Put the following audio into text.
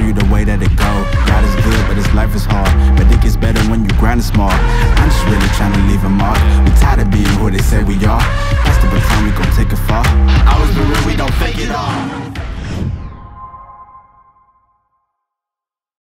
you the way that it go. God is good, but this life is hard. But it gets better when you grind it small I'm just really trying to leave a mark. We tired of being who they say we are. Pass the baton,